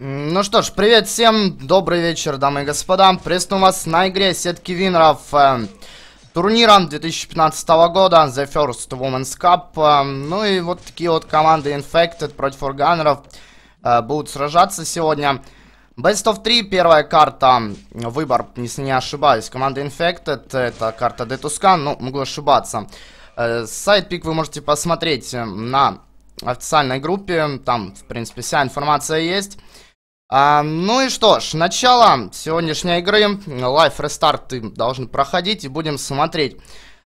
Ну что ж, привет всем, добрый вечер, дамы и господа. Приветствую вас на игре сетки винеров э, турнира 2015 года The First Women's Cup. Э, ну и вот такие вот команды Infected против Органеров э, будут сражаться сегодня. Best of 3, первая карта, выбор, если не ошибаюсь, команда Infected, это карта Детускан, ну, могу ошибаться. Э, вы можете посмотреть на официальной группе, там, в принципе, вся информация есть. А, ну и что ж, начало сегодняшней игры. Live рестарты должны проходить и будем смотреть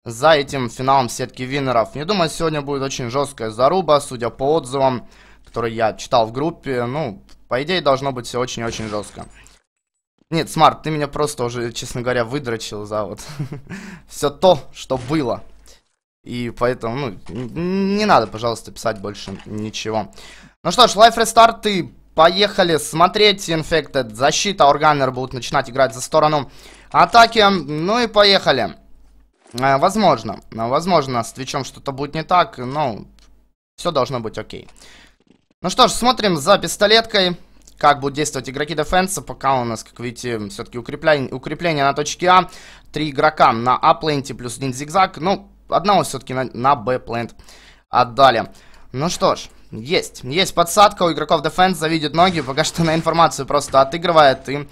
за этим финалом сетки виннеров. Не думаю, сегодня будет очень жесткая заруба, судя по отзывам, которые я читал в группе. Ну, по идее, должно быть все очень-очень жестко. Нет, Смарт, ты меня просто уже, честно говоря, выдрочил за вот все то, что было. И поэтому, ну, не надо, пожалуйста, писать больше ничего. Ну что ж, лайф рестарты Поехали смотреть Infected. Защита, Органер будут начинать играть за сторону атаки. Ну и поехали. Э, возможно, возможно, с Твичом что-то будет не так, но все должно быть окей. Ну что ж, смотрим за пистолеткой, как будут действовать игроки дефенса. Пока у нас, как видите, все-таки укрепление, укрепление на точке А. Три игрока на А-пленте плюс один зигзаг. Ну, одного все-таки на, на Б-плент отдали. Ну что ж, есть, есть подсадка у игроков дефенс, завидит ноги, пока что на информацию просто отыгрывает и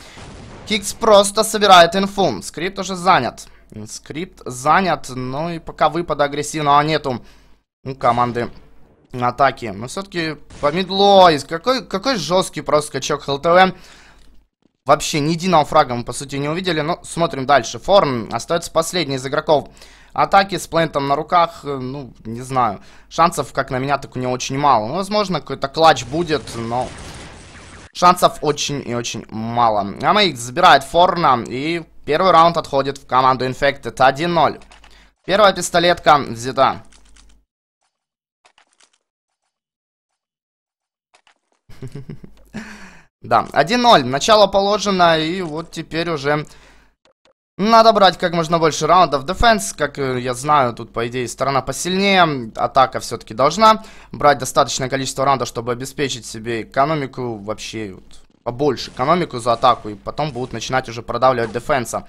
Кикс просто собирает инфу. Скрипт уже занят. Скрипт занят, ну и пока выпада агрессивного нету у команды атаки. Но все-таки по медло, какой, какой жесткий просто скачок ХЛТВ. Вообще ни единого фрага мы по сути не увидели, но смотрим дальше. Форн остается последний из игроков Атаки с плентом на руках, э, ну, не знаю. Шансов, как на меня, так у него очень мало. Ну, возможно, какой-то клатч будет, но... Шансов очень и очень мало. АМХ забирает Форна, и первый раунд отходит в команду Infected 1-0. Первая пистолетка взята. Да, 1-0. Начало положено, и вот теперь уже надо брать как можно больше раундов. Дефенс, как э, я знаю, тут, по идее, сторона посильнее. Атака все-таки должна брать достаточное количество раундов, чтобы обеспечить себе экономику, вообще вот, побольше экономику за атаку. И потом будут начинать уже продавливать дефенса.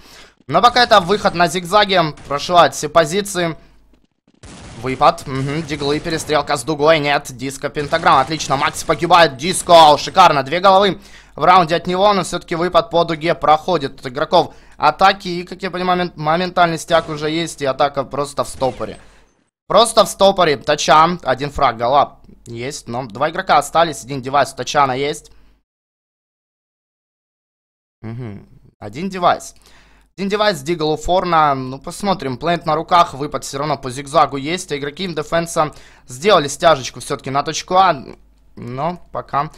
Но пока это выход на зигзаге, прошивает все позиции. Выпад. Угу, диглы, перестрелка с дугой. Нет, диско, пентаграмм. Отлично, Макс погибает. Диско, шикарно. Две головы в раунде от него, но все-таки выпад по дуге проходит от игроков атаки. И, как я понимаю, моментальный стяг уже есть, и атака просто в стопоре. Просто в стопоре. Тачан, один фраг, гола есть, но два игрока остались, один девайс у Тачана есть. Угу. Один девайс. Один девайс, Дигл у Форна. Ну, посмотрим. Плент на руках, выпад все равно по зигзагу есть. Игроки дефенса сделали стяжечку все-таки на точку А. Но пока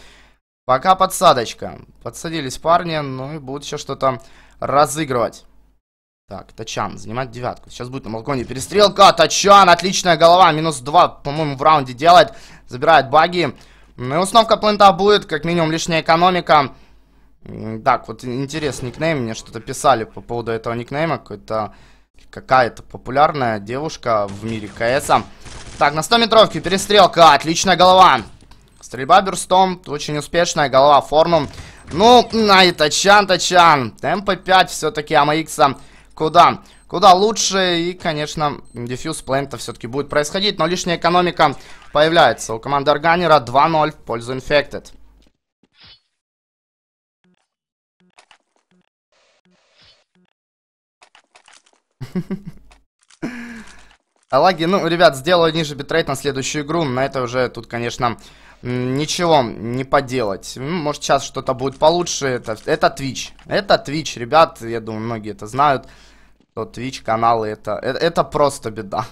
Пока подсадочка. Подсадились парни, ну и будут еще что-то разыгрывать. Так, Тачан, занимать девятку. Сейчас будет на балконе перестрелка. Тачан, отличная голова. Минус два, по-моему, в раунде делает. Забирает баги. Ну и установка плента будет, как минимум, лишняя экономика. Так, вот интересный никнейм. Мне что-то писали по поводу этого никнейма. Какой-то... Какая-то популярная девушка в мире КС. Так, на 100 метровке перестрелка. Отличная голова. Стрельба бюрстом, очень успешная, голова форму. Ну, ай, тачан, тачан. МП5 все-таки АМХ куда? Куда лучше, и, конечно, дефьюз плента все-таки будет происходить, но лишняя экономика появляется. У команды Органера 2-0 в пользу Infected. А лаги, ну, ребят, сделаю ниже битрейт на следующую игру. На это уже тут, конечно, ничего не поделать. Может, сейчас что-то будет получше. Это, это Twitch. Это Twitch, ребят. Я думаю, многие это знают. То Twitch каналы, это, это, это просто беда.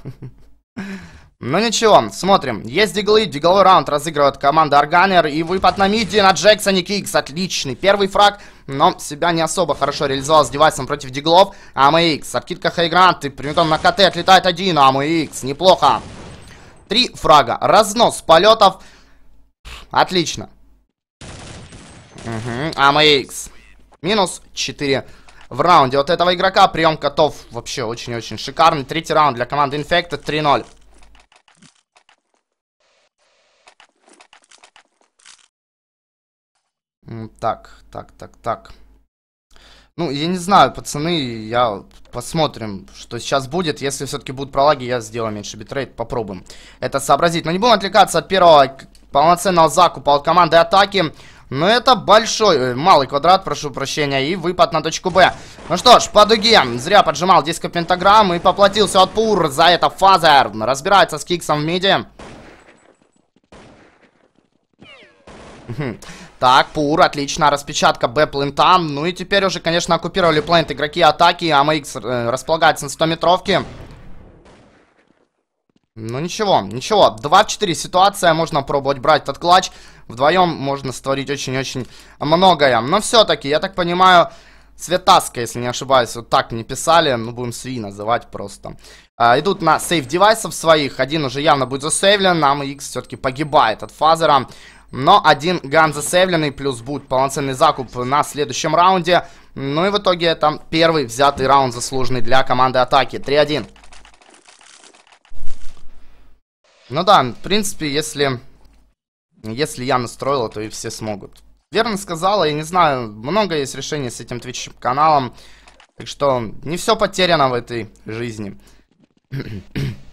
Ну ничего, смотрим. Есть диглы, дигловой раунд разыгрывает команда organner. И выпад на миди на Джексоне Кикс. Отличный. Первый фраг, но себя не особо хорошо реализовал с девайсом против диглов. АМХ, откидка Хайгрант. И прямиком на КТ отлетает один. АМХ, неплохо. Три фрага. Разнос полетов. Отлично. Угу. АМХ. Минус 4 в раунде от этого игрока. Прием котов вообще очень-очень шикарный. Третий раунд для команды Infected 3-0. Так, так, так, так. Ну, я не знаю, пацаны, я посмотрим, что сейчас будет. Если все-таки будут пролаги, я сделаю меньше битрейт, попробуем это сообразить. Но не будем отвлекаться от первого полноценного закупа от команды атаки. Но это большой, э, малый квадрат, прошу прощения, и выпад на точку Б. Ну что ж, по дуге, зря поджимал диско пентаграмм и поплатился от Пур за это Фазер. Разбирается с Киксом в миде. Так, Пур, отлично, распечатка Б плента. Ну и теперь уже, конечно, оккупировали плент игроки атаки. АМХ э, располагается на 100 метровке. Ну ничего, ничего. 2 в 4 ситуация, можно пробовать брать этот клатч. Вдвоем можно створить очень-очень многое. Но все-таки, я так понимаю, Светаска, если не ошибаюсь, вот так не писали. Ну, будем Сви называть просто. А, идут на сейв девайсов своих. Один уже явно будет засейвлен. Нам X все-таки погибает от фазера. Но один ган засейвленный, плюс будет полноценный закуп на следующем раунде. Ну и в итоге это первый взятый раунд заслуженный для команды атаки. 3-1. Ну да, в принципе, если... Если я настроила, то и все смогут. Верно сказала, я не знаю, много есть решений с этим Twitch каналом. Так что не все потеряно в этой жизни.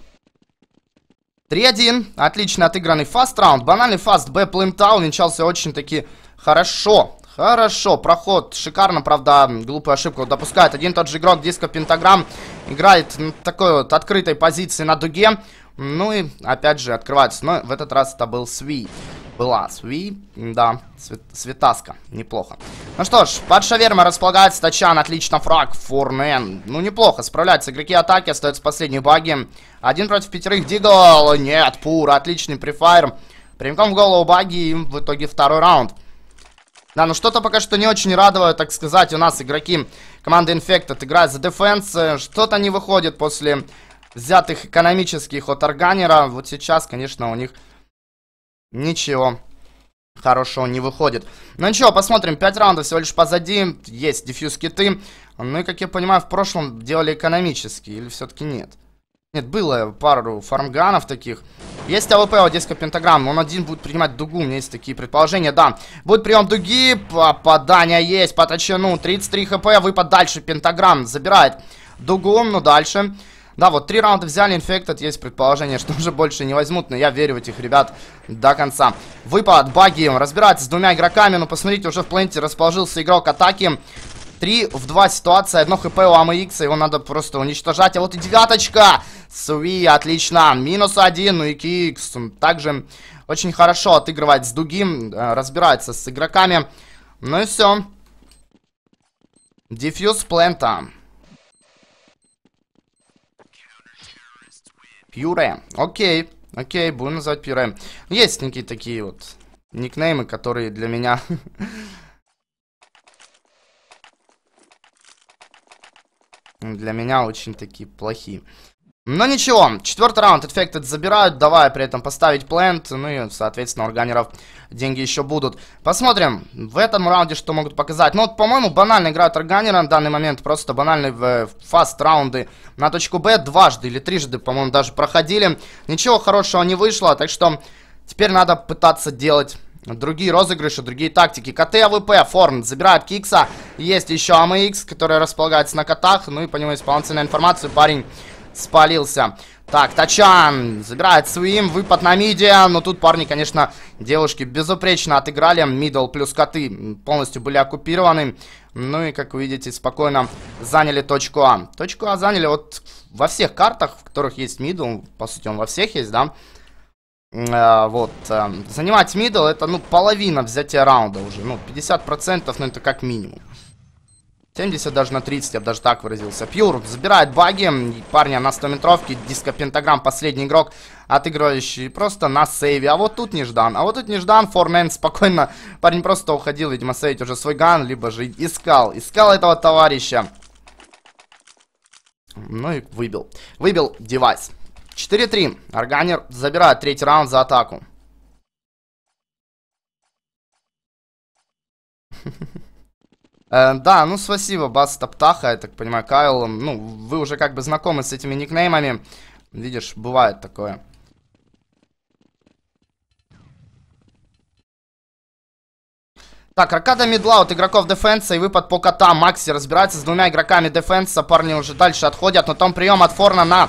3-1. Отлично отыгранный fast раунд. Банальный fast Б плента увенчался очень-таки хорошо. Хорошо, проход шикарно, правда, глупую ошибку допускает. Один тот же игрок, диско Пентаграм, играет на такой вот открытой позиции на дуге. Ну и, опять же, открывается. Но в этот раз это был Сви. Была Сви, да, свет, Светаска, неплохо. Ну что ж, под шаверма располагается Тачан, отлично, фраг, Форнен. Ну, неплохо, справляются игроки атаки, остаются последние баги. Один против пятерых, Дигл, нет, Пур, отличный префайр. Прямиком в голову баги и в итоге второй раунд. Да, ну что-то пока что не очень радовало, так сказать, у нас игроки команды Infected играют за дефенс. Что-то не выходит после взятых экономических от Органера. Вот сейчас, конечно, у них ничего хорошего не выходит. Ну ничего, посмотрим. 5 раундов всего лишь позади. Есть дефьюз киты. Ну и, как я понимаю, в прошлом делали экономические. Или все-таки нет? Нет, было пару фармганов таких. Есть АВП, вот здесь пентаграмм. Он один будет принимать дугу. У меня есть такие предположения, да. Будет прием дуги. Попадание есть по тачану. 33 хп. Выпад дальше. Пентаграмм забирает дугу. Ну, дальше. Да, вот три раунда взяли, Infected, есть предположение, что уже больше не возьмут, но я верю в этих ребят до конца. Выпад, баги, разбирается с двумя игроками, но посмотрите, уже в пленте расположился игрок атаки. 3 в 2 ситуация, одно хп у АМХ, его надо просто уничтожать. А вот и девяточка! Суи, отлично. Минус один, ну и Кикс. Также очень хорошо отыгрывать с дуги, э, разбирается с игроками. Ну и все. Дефьюз плента. Пюре. Окей. Окей, будем называть пюре. Есть некие такие вот никнеймы, которые для меня... для меня очень такие плохие. Но ничего, четвертый раунд Infected забирают, давая при этом поставить плент, ну и, соответственно, органеров деньги еще будут. Посмотрим в этом раунде, что могут показать. Ну вот, по-моему, банально играют органера на данный момент, просто банальные в фаст раунды на точку Б дважды или трижды, по-моему, даже проходили. Ничего хорошего не вышло, так что теперь надо пытаться делать другие розыгрыши, другие тактики. КТ, АВП, Форн забирает Кикса. Есть еще АМХ, который располагается на котах. Ну и по нему есть полноценная информация. Парень спалился. Так, Тачан забирает своим, выпад на миде, но тут парни, конечно, девушки безупречно отыграли, мидл плюс коты полностью были оккупированы, ну и, как вы видите, спокойно заняли точку А. Точку А заняли вот во всех картах, в которых есть мидл, по сути он во всех есть, да, Э, вот, э, занимать мидл это, ну, половина взятия раунда уже, ну, 50%, ну, это как минимум. 70 даже на 30, я бы даже так выразился. Пьюр забирает баги. Парня на 100 метровке. Диско Пентаграмм, последний игрок, отыгрывающий просто на сейве. А вот тут неждан. А вот тут неждан. Форнен спокойно. Парень просто уходил, видимо, сейвить уже свой ган, либо же искал. Искал этого товарища. Ну и выбил. Выбил девайс. 4-3. Органер забирает третий раунд за атаку. Э, да, ну спасибо, Баста Птаха, я так понимаю, Кайл. Ну, вы уже как бы знакомы с этими никнеймами. Видишь, бывает такое. Так, ракада мидла от игроков дефенса и выпад по котам. Макси разбирается с двумя игроками дефенса. Парни уже дальше отходят. Но там прием от Форна на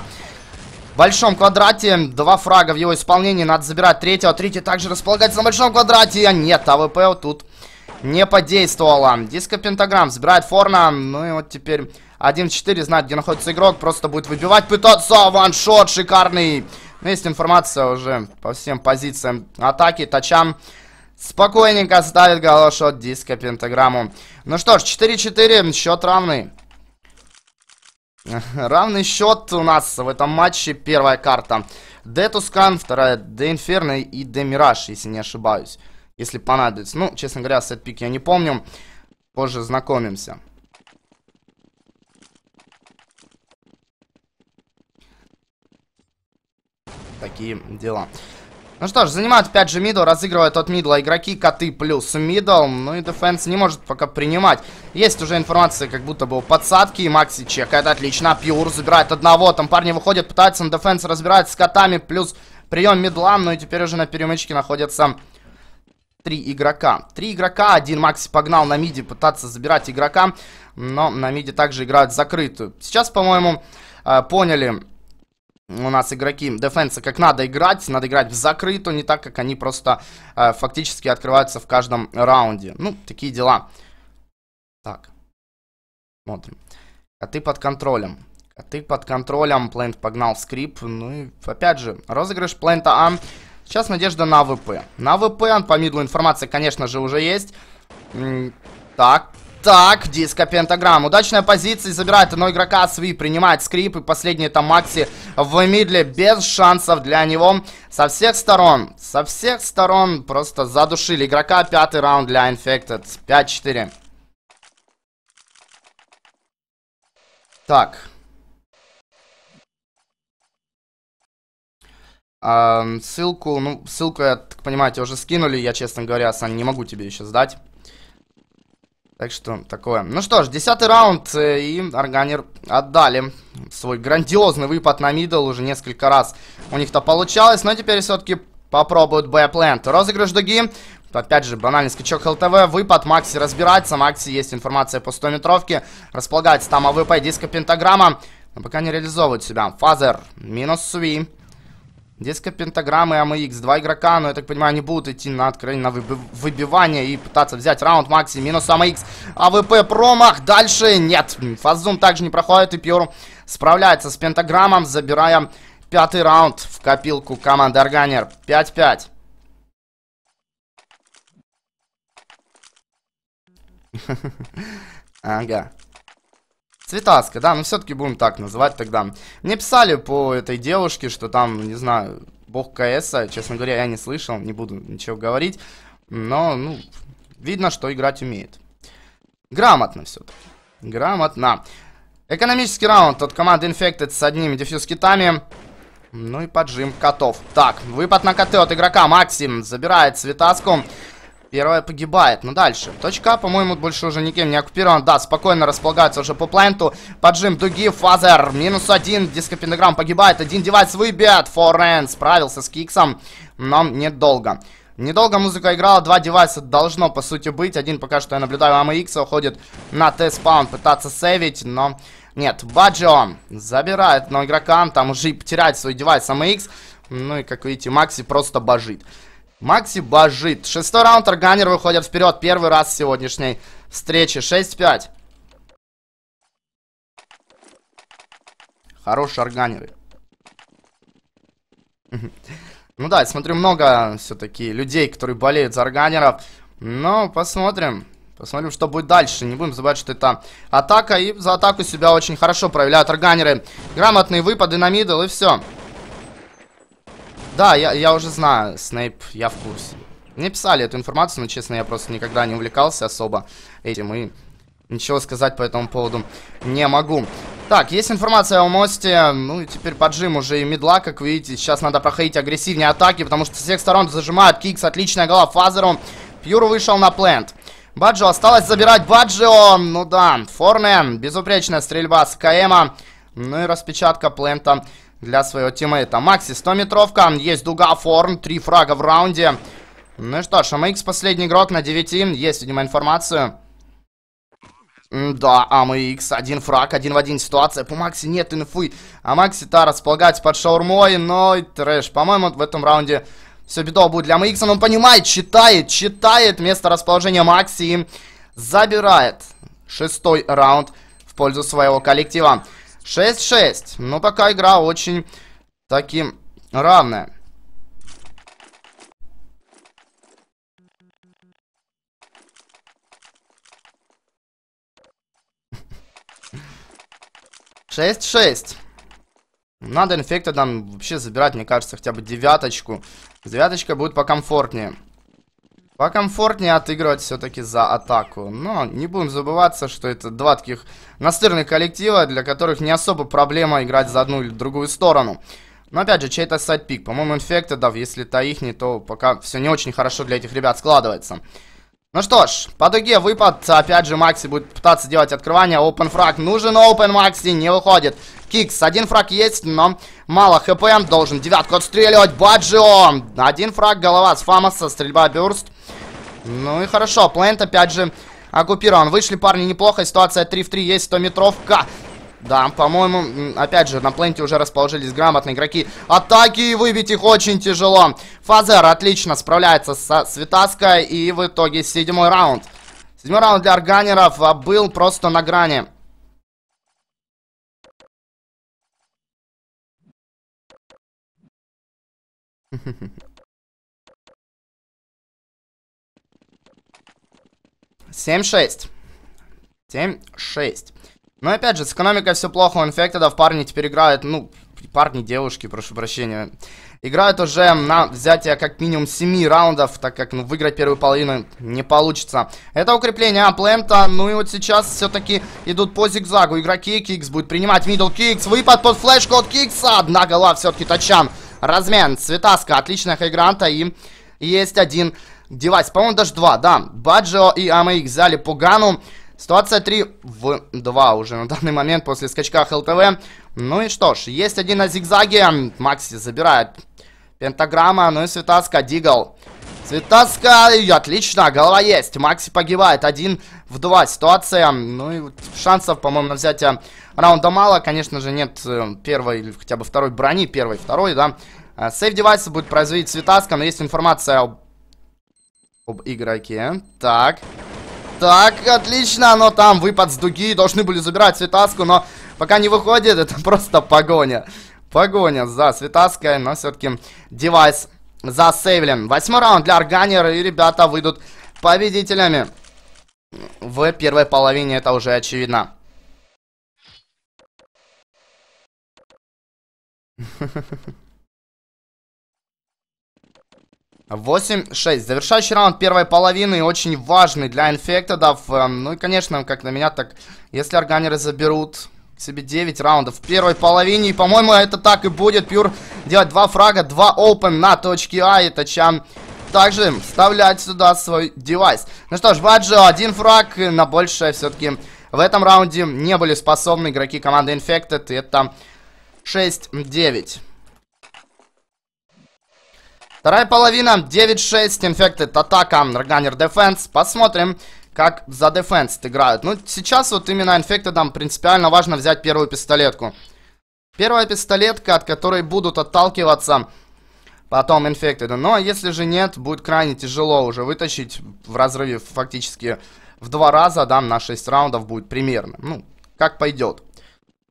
большом квадрате. Два фрага в его исполнении. Надо забирать третьего. Третий также располагается на большом квадрате. А нет, АВП вот тут не подействовала. Диско пентаграмм забирает Форна. Ну и вот теперь 1-4 знает, где находится игрок. Просто будет выбивать, пытаться. One-shot шикарный. Ну, есть информация уже по всем позициям атаки. Тачан спокойненько ставит голошот диско пентаграмму. Ну что ж, 4-4, счет равный. Равный счет у нас в этом матче. Первая карта. Де Тускан, вторая Де Инферно и Де Мираж, если не ошибаюсь если понадобится. Ну, честно говоря, сет-пик я не помню. Позже знакомимся. Такие дела. Ну что ж, занимают опять же мидл, разыгрывают от мидла игроки, коты плюс мидл. Ну и defense не может пока принимать. Есть уже информация, как будто бы подсадки. И Макси чекает отлично. Пьюр забирает одного. Там парни выходят, пытаются на дефенс разбирать с котами. Плюс прием мидла. Ну и теперь уже на перемычке находятся три игрока. Три игрока, один Макси погнал на миде пытаться забирать игрока, но на миде также играют закрытую. Сейчас, по-моему, э, поняли у нас игроки дефенса, как надо играть. Надо играть в закрытую, не так, как они просто э, фактически открываются в каждом раунде. Ну, такие дела. Так, смотрим. Коты под контролем. Коты под контролем. Плент погнал скрип. Ну и, опять же, розыгрыш плента А Сейчас надежда на АВП. На АВП по мидлу информация, конечно же, уже есть. Так, так, диско пентаграмм. Удачная позиция, забирает одного игрока, Сви принимает скрип, и последний это Макси в мидле, без шансов для него. Со всех сторон, со всех сторон просто задушили игрока. Пятый раунд для Infected, 5-4. Так, А, ссылку, ну, ссылку, я так понимаете, уже скинули. Я, честно говоря, Сан, не могу тебе еще сдать. Так что, такое. Ну что ж, десятый раунд, э, и Органер отдали свой грандиозный выпад на мидл уже несколько раз. У них-то получалось, но теперь все-таки попробуют Б-плент. Розыгрыш дуги. Опять же, банальный скачок ЛТВ, выпад, Макси разбирается, Макси есть информация по 100 метровке, располагается там АВП, диско пентаграмма, но пока не реализовывает себя. Фазер, минус Суи. Диско пентаграммы АМХ. Два игрока, но я так понимаю, они будут идти на откровение, на выбивание и пытаться взять раунд Макси. Минус АМХ. АВП промах. Дальше нет. Фазер также не проходит. И Пьюр справляется с пентаграммом, забирая пятый раунд в копилку команды Органер. 5-5. Ага. Цветаска, да, ну все-таки будем так называть тогда. Мне писали по этой девушке, что там, не знаю, бог КС, честно говоря, я не слышал, не буду ничего говорить. Но, ну, видно, что играть умеет. Грамотно все-таки. Грамотно. Экономический раунд от команды Infected с одними defuse-китами. Ну и поджим котов. Так, выпад на коты от игрока. Макси забирает цветаску. Первая погибает. Ну дальше. Точка, по-моему, больше уже никем не оккупирован. Да, спокойно располагается уже по пленту. Поджим, дуги, фазер. Минус один. Дископентаграмм погибает. Один девайс выбит. Форен справился с киксом. Но недолго. Недолго музыка играла, два девайса должно по сути быть. Один пока что я наблюдаю AMX, уходит на Т-спаун пытаться сейвить, но нет. Баджо забирает но игрока, там уже и потеряет свой девайс AMX. Ну и как видите, Макси просто божит. Макси божит. Шестой раунд, Органер выходит вперед. Первый раз в сегодняшней встрече. 6-5. Хорошие органеры. Ну да, я смотрю много все-таки людей, которые болеют за органеров. Но посмотрим. Посмотрим, что будет дальше. Не будем забывать, что это атака. И за атаку себя очень хорошо проявляют органеры. Грамотные выпады на мидл и все. Да, я, я уже знаю, Снейп, я в курсе. Мне писали эту информацию, но, честно, я просто никогда не увлекался особо этим и ничего сказать по этому поводу не могу. Так, есть информация о мосте, ну и теперь поджим уже и медла, как видите. Сейчас надо проходить агрессивнее атаки, потому что со всех сторон зажимают Кикс, отличная голова Фазеру. Пьюр вышел на плент. Баджо осталось забирать Баджо, ну да, Форне, безупречная стрельба с КМа. Ну и распечатка плента для своего тиммейта. Макси, 100-метровка. Есть дуга форм. Три фрага в раунде. Ну что ж, АМХ последний игрок на 9. Есть, видимо, информацию. Да, АМХ, один фраг, один в один ситуация. По Макси нет инфы. А Макси-то располагается под шаурмой, но трэш. По-моему, в этом раунде все бедово будет для АМХ. Он понимает, читает, читает место расположения Макси забирает шестой раунд в пользу своего коллектива. 6-6. Ну, пока игра очень таким равная. Шесть, шесть. Надо инфектодом вообще забирать, мне кажется, хотя бы девяточку. Девяточка будет покомфортнее. Покомфортнее отыгрывать все-таки за атаку. Но не будем забываться, что это два таких настырных коллектива, для которых не особо проблема играть за одну или другую сторону. Но опять же, чей-то сайдпик. По-моему, инфектедов, если это их не, то пока все не очень хорошо для этих ребят складывается. Ну что ж, по дуге выпад. Опять же, Макси будет пытаться делать открывание. Open фраг нужен. Open Макси не выходит. Кикс. Один фраг есть, но мало хп. Должен девятку отстреливать. Баджио. Один фраг. Голова с Фамоса. Стрельба бюрст. Ну и хорошо, плент опять же оккупирован. Вышли парни неплохо, ситуация 3 в 3 есть, 100 метровка. Да, по-моему, опять же, на пленте уже расположились грамотные игроки. Атаки и выбить их очень тяжело. Фазер отлично справляется со Светаской. И в итоге седьмой раунд. Седьмой раунд для органеров а был просто на грани. Хе-хе-хе. 7-6. 7-6. Но опять же, с экономикой все плохо. У Infected ов парни теперь играют, ну, парни, девушки, прошу прощения. Играют уже на взятие как минимум 7 раундов, так как ну, выиграть первую половину не получится. Это укрепление A плента ну и вот сейчас все-таки идут по зигзагу. Игроки Кикс будет принимать middle Кикс, выпад под флешку от Кикса, одна голова все-таки Тачан. Размен, Цветаска, отличная хайгранта и есть один девайс. По-моему, даже два, да. Баджо и АМХ взяли по гану. Ситуация 3 в 2 уже на данный момент после скачка ХЛТВ. Ну и что ж, есть один на зигзаге. Макси забирает пентаграмма. Ну и Светаска, Дигл. Светаска, и отлично, голова есть. Макси погибает, один в два ситуация. Ну и шансов, по-моему, на взятие раунда мало. Конечно же, нет э, первой или хотя бы второй брони. Первой, второй, да. Э, сейф девайса будет производить Светаска, но есть информация об, об игроке. Так. Так, отлично, но там выпад с дуги, должны были забирать Светаску, но пока не выходит, это просто погоня. Погоня за Светаской, но все-таки девайс засейвлен. Восьмой раунд для Органера, и ребята выйдут победителями. В первой половине это уже очевидно. 8-6. Завершающий раунд первой половины, очень важный для инфектодов. Эм, ну и, конечно, как на меня, так если органеры заберут себе 9 раундов в первой половине, и, по-моему, это так и будет. Пюр делать два фрага, два open на точке А, и Тачан также вставлять сюда свой девайс. Ну что ж, Баджо, один фраг, на большее все-таки в этом раунде не были способны игроки команды Infected, и это 6-9. Вторая половина, 9-6, Infected, атака, Органер, Defense. Посмотрим, как за Defense играют. Ну, сейчас вот именно Infected принципиально важно взять первую пистолетку. Первая пистолетка, от которой будут отталкиваться потом Infected. Но если же нет, будет крайне тяжело уже вытащить в разрыве фактически в два раза, да, на 6 раундов будет примерно. Ну, как пойдет.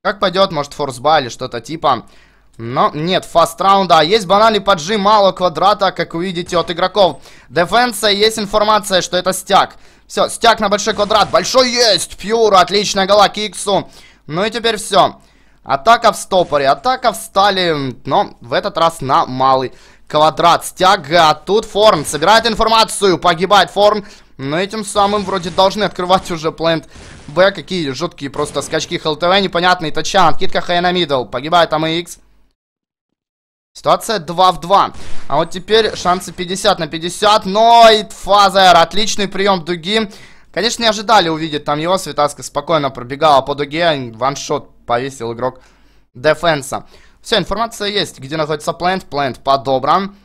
Как пойдет, может, форсба или что-то типа. Но нет, фаст раунда. Есть банальный поджим, мало квадрата, как вы видите, от игроков. Дефенса есть информация, что это стяг. Все, стяг на большой квадрат. Большой есть! Пьюр, отличная гола Киксу. Ну и теперь все. Атака в стопоре, атака в стали, но в этот раз на малый квадрат. Стяг, а тут Форм собирает информацию, погибает Форм. Но этим самым вроде должны открывать уже плент Б. Какие жуткие просто скачки ХЛТВ, непонятный тачан. Откидка Хэй на мидл, погибает АМХ. Ситуация 2 в 2. А вот теперь шансы 50 на 50. Но и Фазер. Отличный прием дуги. Конечно, не ожидали увидеть там его. Светаска спокойно пробегала по дуге. Ваншот повесил игрок дефенса. Все, информация есть. Где находится плент? Плент по добрам.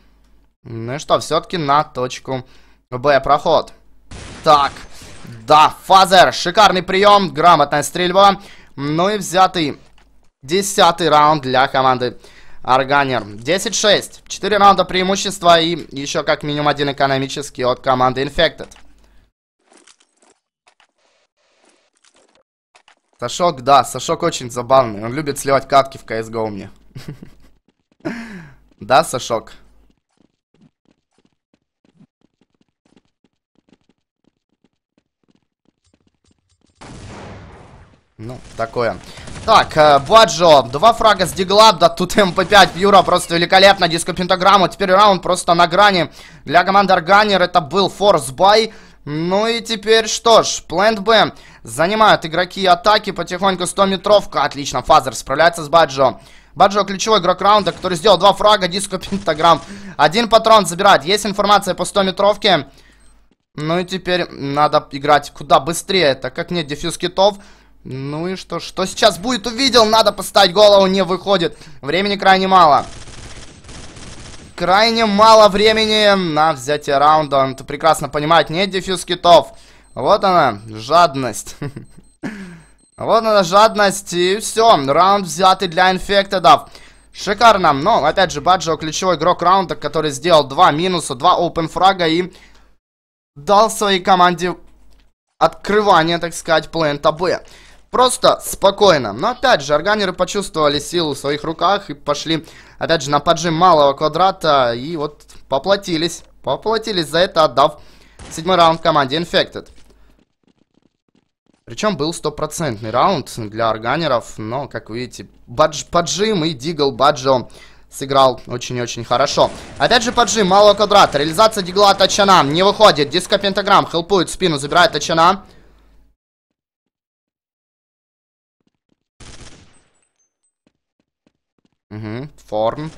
Ну и что, все-таки на точку Б проход. Так, да, Фазер, шикарный прием, грамотная стрельба. Ну и взятый десятый раунд для команды Organner. 10-6. 4 раунда преимущества и еще как минимум один экономический от команды Infected. Сашок, да, Сашок очень забавный. Он любит сливать катки в CSGO мне. Да, Сашок? Ну, такое. Так, э, Баджо, два фрага с дигла, да тут МП5 Пьюра просто великолепно, диско пентаграмму, теперь раунд просто на грани. Для команды Organner это был force buy. Ну и теперь что ж, Плент Б занимают игроки атаки, потихоньку 100 метровка, отлично, Фазер справляется с Баджо. Баджо ключевой игрок раунда, который сделал два фрага, диско пентаграмм. Один патрон забирает, есть информация по 100 метровке. Ну и теперь надо играть куда быстрее, так как нет defuse kit ов. Ну и что, что сейчас будет, увидел, надо поставить голову, не выходит. Времени крайне мало. Крайне мало времени на взятие раунда, он это прекрасно понимает, нет дефьюз китов. Вот она, жадность. Вот она, жадность, и все, раунд взятый для инфектедов. Шикарно, но, опять же, Баджо ключевой игрок раунда, который сделал два минуса, два open фрага и дал своей команде открывание, так сказать, плента Б. Просто спокойно. Но опять же, органеры почувствовали силу в своих руках и пошли, опять же, на поджим малого квадрата. И вот поплатились. Поплатились за это, отдав седьмой раунд команде Infected. Причем был стопроцентный раунд для органеров, но, как видите, бадж, поджим и дигл баджо сыграл очень-очень хорошо. Опять же поджим, малого квадрата, реализация дигла Тачана не выходит, диско пентаграмм хелпует спину, забирает Тачана. Угу, форм.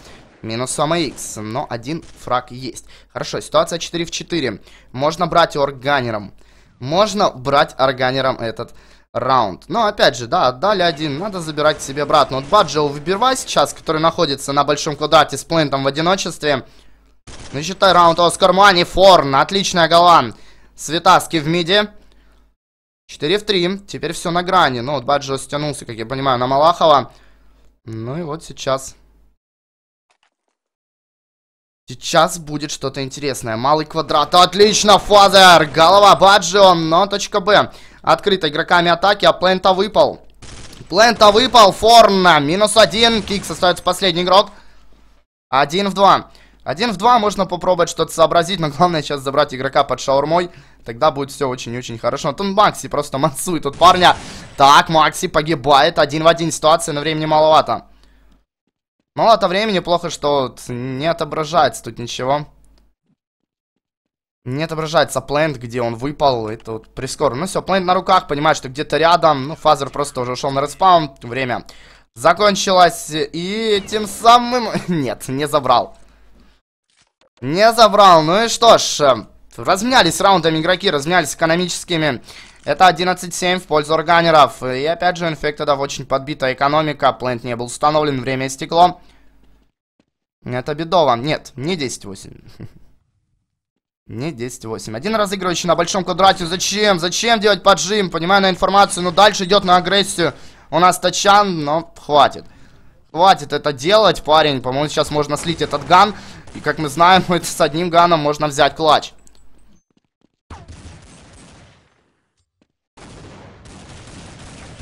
Минус АМХ, но один фраг есть. Хорошо, ситуация 4 в 4. Можно брать органером. Можно брать органером этот раунд. Но опять же, да, отдали один, надо забирать себе обратно. Вот Баджел выбирай сейчас, который находится на большом квадрате с плентом в одиночестве. Ну, считай, раунд Оскар Мани, Форн, отличная голова. Светаски в миде. 4 в 3, теперь все на грани. Ну, вот Баджо стянулся, как я понимаю, на Малахова. Ну и вот сейчас... Сейчас будет что-то интересное. Малый квадрат. Отлично, Фазер. Голова Баджио, но точка Б. Открыта игроками атаки, а Плента выпал. Плента выпал. Форна. Минус один. Кикс остается последний игрок. Один в два. Один в два можно попробовать что-то сообразить, но главное сейчас забрать игрока под шаурмой. Тогда будет все очень-очень хорошо. Тут Макси просто мансует тут парня. Так, Макси погибает. Один в один ситуация, но времени маловато. Маловато времени, плохо, что не отображается тут ничего. Не отображается плент, где он выпал. Это вот прискорбно. Ну все, плент на руках, понимает, что где-то рядом. Ну, Фазер просто уже ушел на респаун. Время закончилось. И тем самым... Нет, не забрал. Не забрал. Ну и что ж, разменялись раундами игроки, разменялись экономическими. Это 11-7 в пользу органеров. И опять же, инфектедов очень подбитая экономика. Плент не был установлен, время истекло. Это бедово. Нет, не 10-8. Не 10-8. Один разыгрывающий на большом квадрате. Зачем? Зачем делать поджим? Понимаю на информацию, но дальше идет на агрессию. У нас тачан, но хватит. Хватит это делать, парень. По-моему, сейчас можно слить этот ган. И как мы знаем, с одним ганом можно взять клатч.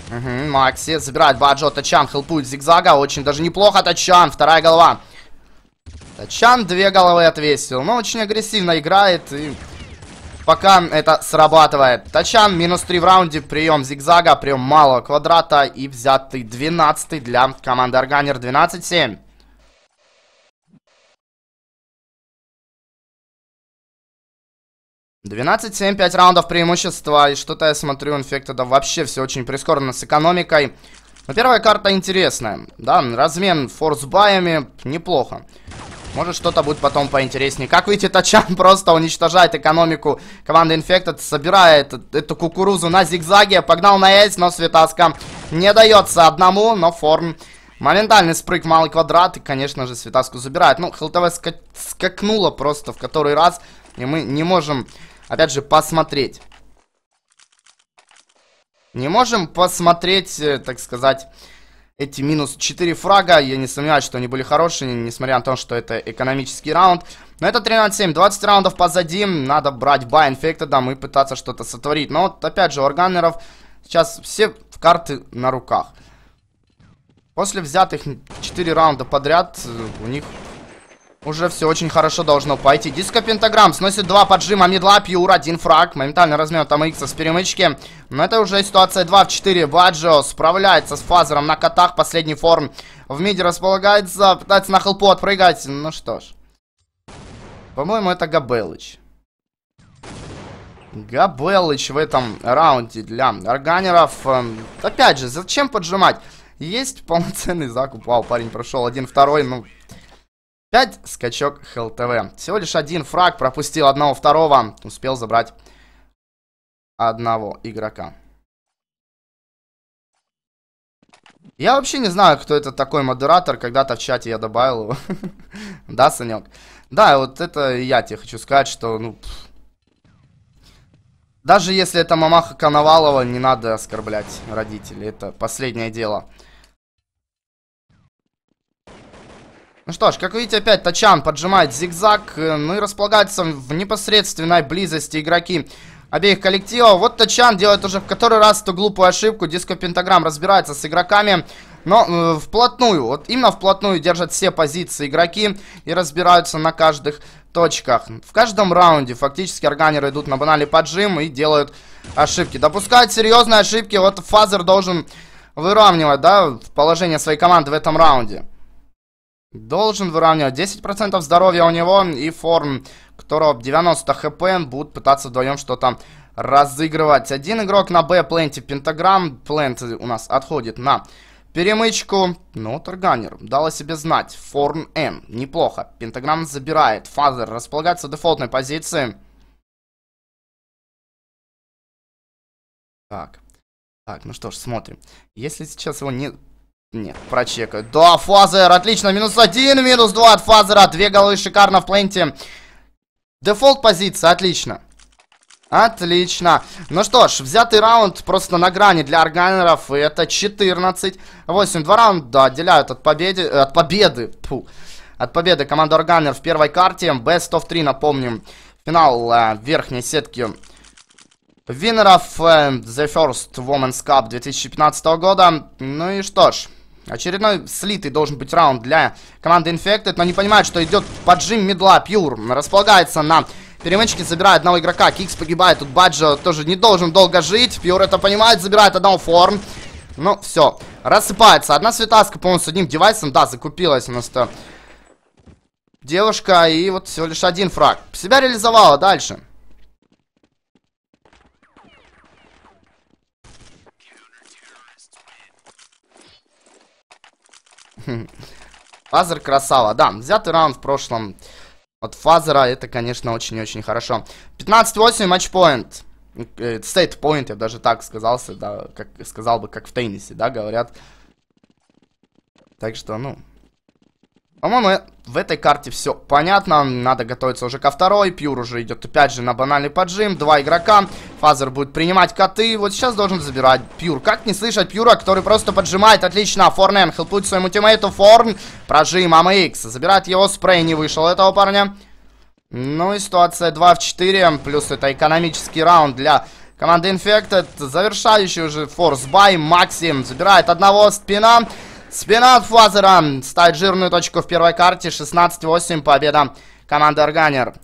Угу, Макси забирает Баджо, Тачан. Хелпует зигзага, очень даже неплохо. Тачан, вторая голова. Тачан две головы отвесил, но очень агрессивно играет и пока это срабатывает. Тачан минус 3 в раунде, прием зигзага, прием малого квадрата. И взятый 12 для команды Органер. 12-7. 12-7, 5 раундов преимущества. И что-то я смотрю, инфектеда вообще все очень прискорбно с экономикой. Но первая карта интересная. Да, размен форсбаями неплохо. Может что-то будет потом поинтереснее. Как видите, Тачан просто уничтожает экономику команды Infected. Собирает эту кукурузу на зигзаге. Погнал на эйс, но Светаска не дается одному. Но Форм Моментальный спрыг малый квадрат и, конечно же, Светаску забирает. Ну, ХЛТВ ска скакнуло просто в который раз, и мы не можем, опять же, посмотреть. Не можем посмотреть, э, так сказать, эти минус 4 фрага. Я не сомневаюсь, что они были хорошие, несмотря на то, что это экономический раунд. Но это 13-7, 20 раундов позади. Надо брать бай инфектедом и пытаться что-то сотворить. Но вот, опять же, у органеров сейчас все карты на руках. После взятых 4 раунда подряд, э, у них уже все очень хорошо должно пойти. Диско Пентаграмм сносит два поджима мидла, пьюр, один фраг. Моментально размет там с перемычки. Но это уже ситуация 2 в 4. Баджо справляется с фазером на котах. Последний форм в миде располагается. Пытается на хелпу отпрыгать. Ну что ж. По-моему, это Габелыч. Габелыч в этом раунде для органеров. Эм, опять же, зачем поджимать? Есть полноценный закуп. Вау, парень прошел один, второй. Ну, 5 скачок ХЛТВ. Всего лишь один фраг, пропустил одного второго. Успел забрать одного игрока. Я вообще не знаю, кто это такой модератор. Когда-то в чате я добавил его. да, Санек? Да, вот это я тебе хочу сказать, что, ну... Даже если это мамаха Коновалова, не надо оскорблять родителей. Это последнее дело. Ну что ж, как видите, опять Тачан поджимает зигзаг, э, ну и располагаются в непосредственной близости игроки обеих коллективов. Вот Тачан делает уже в который раз эту глупую ошибку, Диско Пентаграмм разбирается с игроками, но э, вплотную, вот именно вплотную держат все позиции игроки и разбираются на каждых точках. В каждом раунде фактически Organner ы идут на банальный поджим и делают ошибки. Допускают серьезные ошибки, вот Фазер должен выравнивать, да, положение своей команды в этом раунде. Должен выравнивать 10% здоровья у него и форм, которого 90 HP, будут пытаться вдвоем что-то разыгрывать. Один игрок на Б пленте пентаграмм. Плент у нас отходит на перемычку. Ну, Organner дал о себе знать. Форм Н. Неплохо. Пентаграмм забирает. Фазер располагается в дефолтной позиции. Так. Так, ну что ж, смотрим. Если сейчас его не нет, прочекают. Да, Фазер, отлично, минус один, минус два от Фазера. Две головы шикарно в пленте. Дефолт позиция, отлично. Отлично. Ну что ж, взятый раунд просто на грани для Organner ов. И это 14. 8. Два раунда отделяют от победы. Э, от победы. Фу. От победы команда Organner в первой карте. Best of 3, напомним. Финал э, верхней сетки Виннеров э, The First Women's Cup 2015 года. Ну и что ж. Очередной слитый должен быть раунд для команды Infected, но не понимает, что идет поджим медла. Пьюр располагается на перемычке, забирает одного игрока. Кикс погибает, тут Баджо тоже не должен долго жить. Пьюр это понимает, забирает одного форм. Ну, все, рассыпается. Одна светаска, по-моему, с одним девайсом, да, закупилась у нас-то девушка. И вот всего лишь один фраг. Себя реализовала дальше. Фазер красава. Да, взятый раунд в прошлом от Фазера, это, конечно, очень-очень хорошо. 15-8, матчпоинт. Сет-поинт, я даже так сказался, да, как сказал бы, как в теннисе, да, говорят. Так что, ну, по-моему, в этой карте все понятно. Надо готовиться уже ко второй. Пьюр уже идет опять же на банальный поджим. Два игрока. Фазер будет принимать коты. Вот сейчас должен забирать Пьюр. Как не слышать Пьюра, который просто поджимает. Отлично. Форнен хелпует своему тиммейту. Форн. Прожим АМХ. Забирает его. Спрей не вышел этого парня. Ну и ситуация 2 в 4. Плюс это экономический раунд для команды Infected. Завершающий уже force buy. Максим забирает одного. Спина. Спина от Фазера ставит жирную точку в первой карте. 16-8 победа команды Органер.